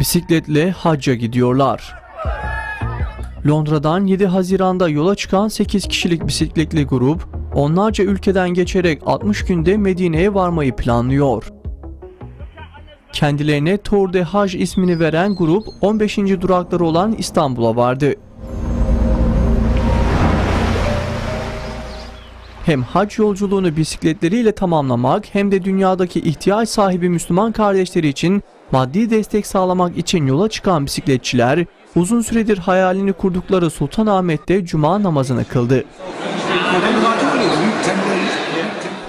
bisikletle hacca gidiyorlar. Londra'dan 7 Haziran'da yola çıkan 8 kişilik bisikletli grup, onlarca ülkeden geçerek 60 günde Medine'ye varmayı planlıyor. Kendilerine Tour de Hajj ismini veren grup 15. durakları olan İstanbul'a vardı. Hem hac yolculuğunu bisikletleriyle tamamlamak hem de dünyadaki ihtiyaç sahibi Müslüman kardeşleri için maddi destek sağlamak için yola çıkan bisikletçiler uzun süredir hayalini kurdukları Sultanahmet'te cuma namazını kıldı.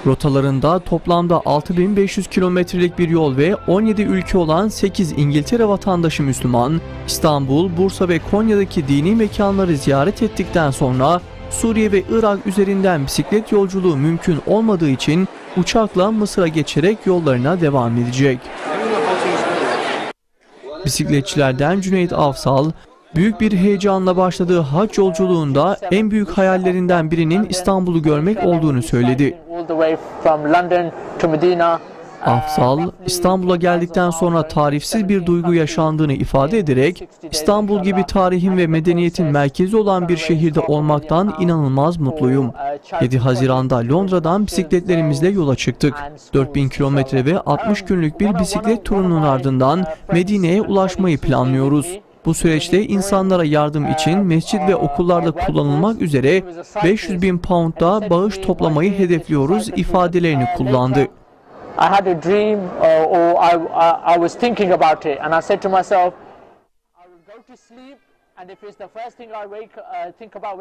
Rotalarında toplamda 6500 kilometrelik bir yol ve 17 ülke olan 8 İngiltere vatandaşı Müslüman, İstanbul, Bursa ve Konya'daki dini mekanları ziyaret ettikten sonra Suriye ve Irak üzerinden bisiklet yolculuğu mümkün olmadığı için uçakla Mısır'a geçerek yollarına devam edecek. Bisikletçilerden Cüneyt Avsal, büyük bir heyecanla başladığı hac yolculuğunda en büyük hayallerinden birinin İstanbul'u görmek olduğunu söyledi. Afsal, İstanbul'a geldikten sonra tarifsiz bir duygu yaşandığını ifade ederek, İstanbul gibi tarihin ve medeniyetin merkezi olan bir şehirde olmaktan inanılmaz mutluyum. 7 Haziran'da Londra'dan bisikletlerimizle yola çıktık. 4000 kilometre ve 60 günlük bir bisiklet turunun ardından Medine'ye ulaşmayı planlıyoruz. Bu süreçte insanlara yardım için mescit ve okullarda kullanılmak üzere 500 bin poundda bağış toplamayı hedefliyoruz ifadelerini kullandı. I had a dream, uh, or I, I, I was thinking about it, and I said to myself, I will go to sleep, and if it's the first thing I wake, uh, think about.